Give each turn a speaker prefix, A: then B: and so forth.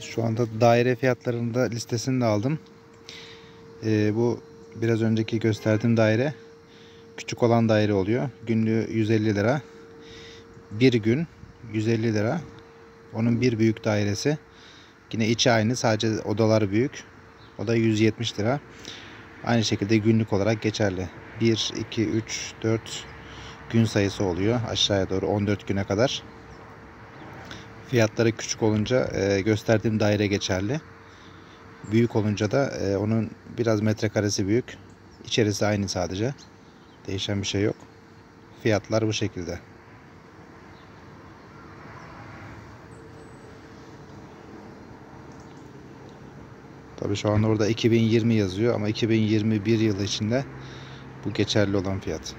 A: Şu anda daire fiyatlarını da listesini de aldım. Ee, bu biraz önceki gösterdiğim daire küçük olan daire oluyor. Günlüğü 150 lira. Bir gün 150 lira. Onun bir büyük dairesi. Yine içi aynı sadece odalar büyük. O da 170 lira. Aynı şekilde günlük olarak geçerli. 1, 2, 3, 4 gün sayısı oluyor. Aşağıya doğru 14 güne kadar. Fiyatları küçük olunca e, gösterdiğim daire geçerli. Büyük olunca da e, onun biraz metrekaresi büyük. İçerisi aynı sadece. Değişen bir şey yok. Fiyatlar bu şekilde. Tabii şu an orada 2020 yazıyor ama 2021 yılı içinde bu geçerli olan fiyat.